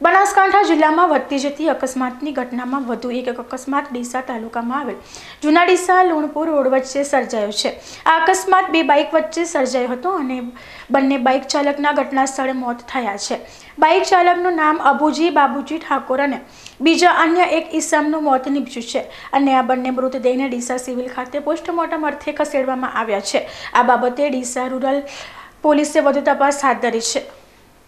બનાસકાંઠા જિલ્લામાં વધતી જતી અકસ્માતની ઘટનામાં વધુ એક અકસ્માત ડીસા તાલુકામાં આવેલ. જૂના ડીસા લુણપુર રોડ વચ્ચે સર્જાયો છે. આ અકસ્માત બે બાઇક વચ્ચે સર્જાયો હતો અને બંને બાઇક ચાલકના ઘટના સ્થળે મોત થયા છે. બાઇક ચાલકનું નામ અબુજી બાબુજી ઠાકોર અને બીજા અન્ય એક ઈસમનું મોત નીપજ્યું છે અને આ બંને મૃતદેહને ડીસા સિવિલ ખાતે પોસ્ટમોર્ટમ અર્થે ખસેડવામાં આવ્યા છે. આ બાબતે ડીસા રૂરલ પોલીસે વધુ તપાસ હાથ ધરી છે.